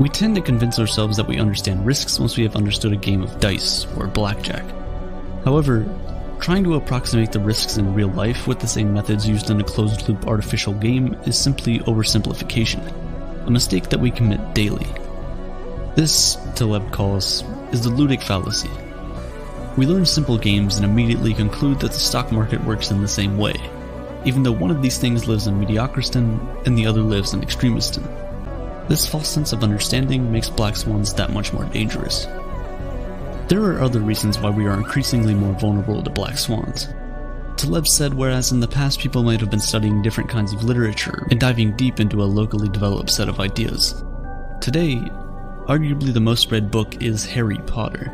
We tend to convince ourselves that we understand risks once we have understood a game of dice or blackjack. However, trying to approximate the risks in real life with the same methods used in a closed loop artificial game is simply oversimplification, a mistake that we commit daily. This, Taleb calls, is the ludic fallacy. We learn simple games and immediately conclude that the stock market works in the same way, even though one of these things lives in Mediocristan and the other lives in Extremistan. This false sense of understanding makes black swans that much more dangerous. There are other reasons why we are increasingly more vulnerable to black swans. Taleb said whereas in the past people might have been studying different kinds of literature and diving deep into a locally developed set of ideas, today, arguably the most read book is Harry Potter.